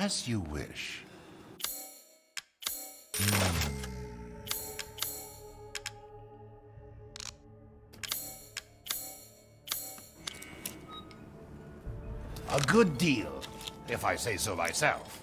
As you wish. Hmm. A good deal, if I say so myself.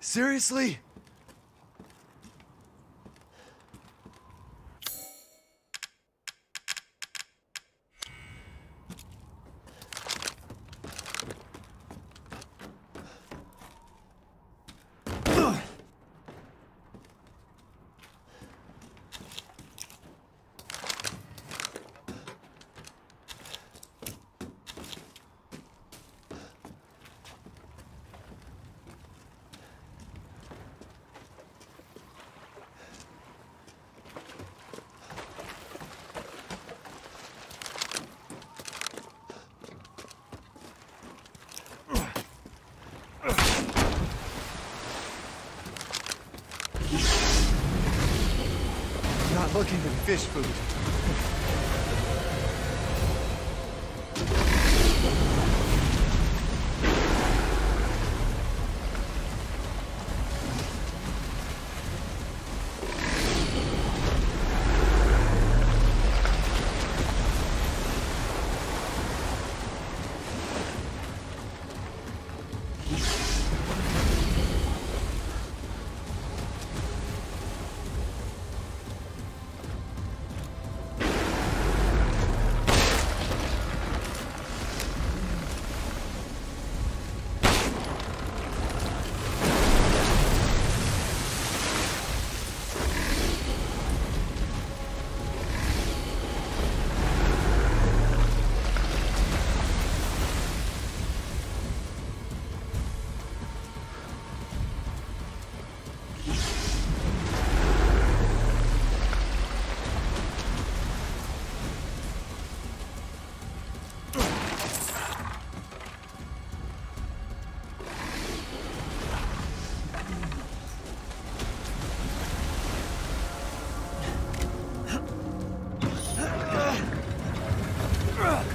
Seriously? Not looking at fish food. Ugh.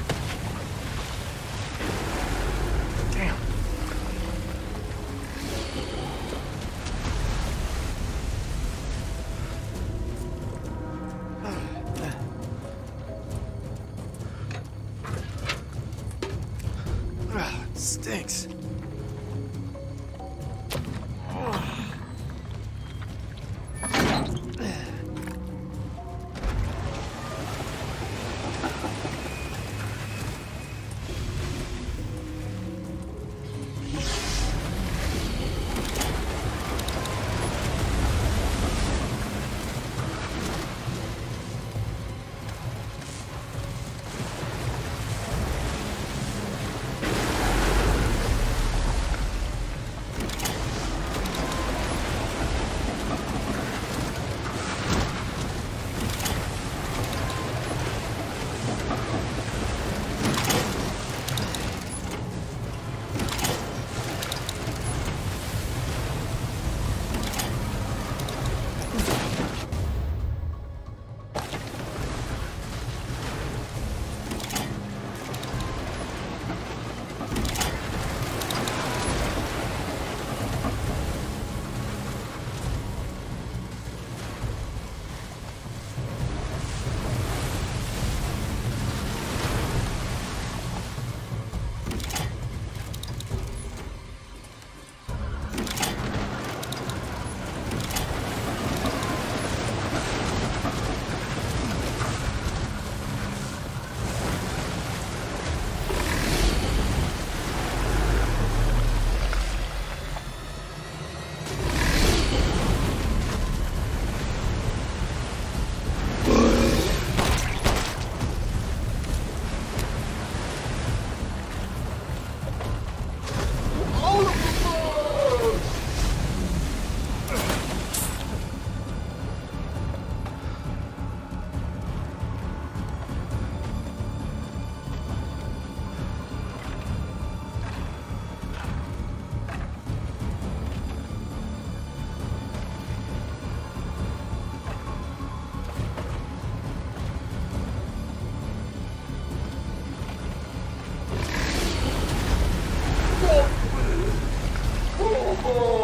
people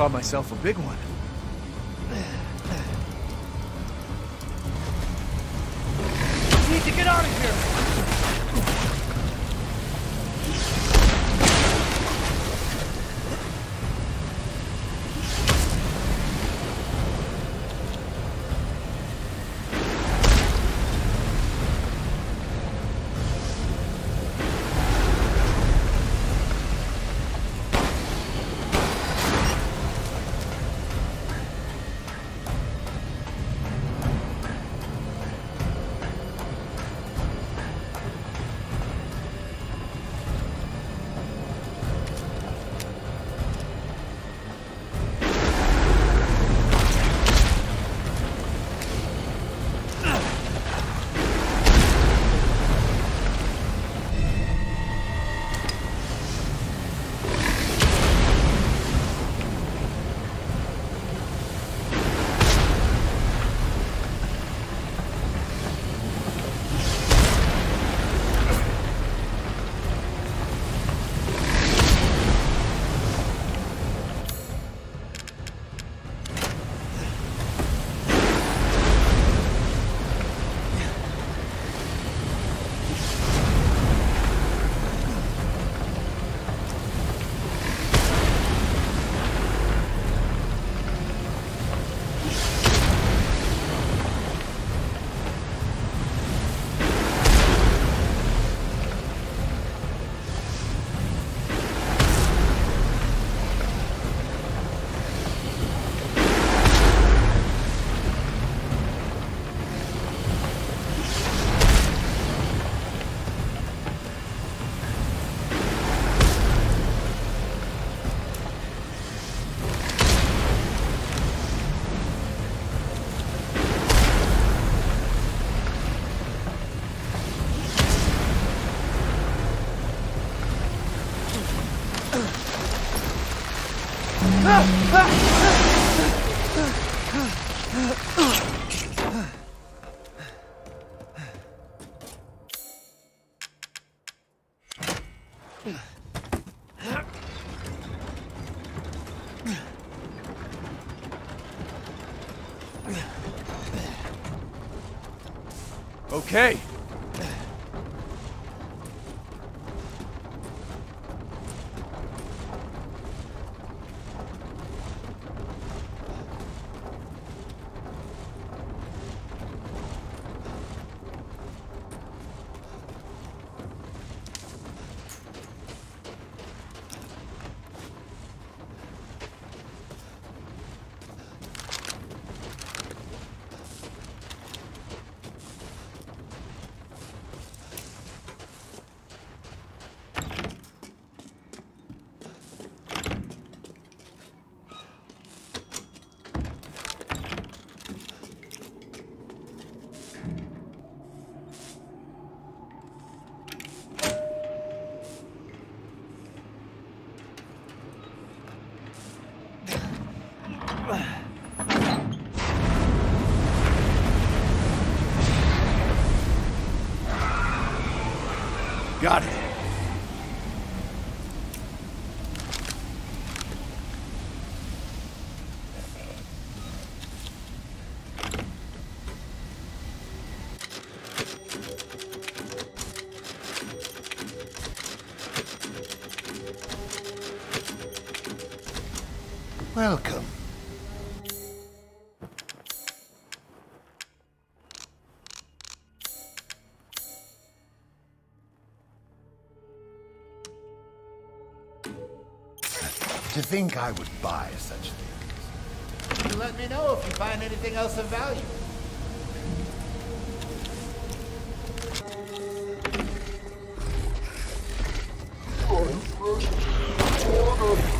Caught myself a big one. Okay. To think I would buy such things. You let me know if you find anything else of value. I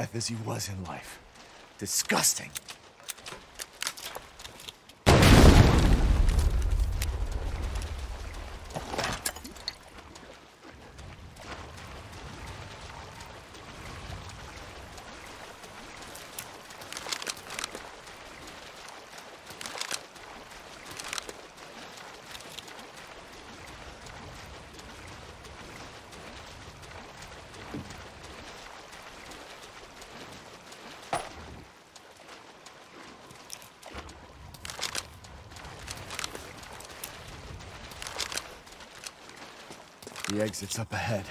death as he was in life. Disgusting. Exit's up ahead.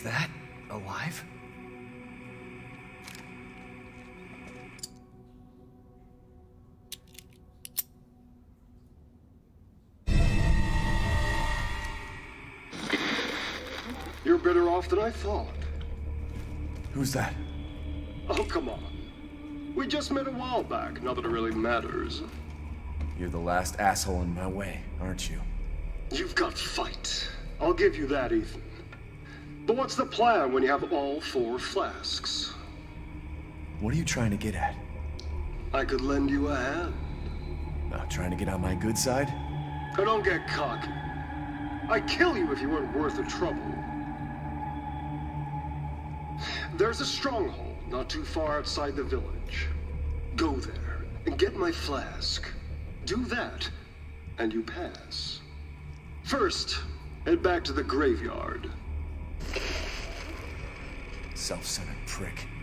Is that alive? You're better off than I thought. Who's that? Oh, come on. We just met a while back, not that it really matters. You're the last asshole in my way, aren't you? You've got fight. I'll give you that, Ethan. But what's the plan when you have all four flasks? What are you trying to get at? I could lend you a hand. Not trying to get on my good side? Now don't get cocky. I'd kill you if you weren't worth the trouble. There's a stronghold not too far outside the village. Go there and get my flask. Do that, and you pass. First, head back to the graveyard. Self-centered prick.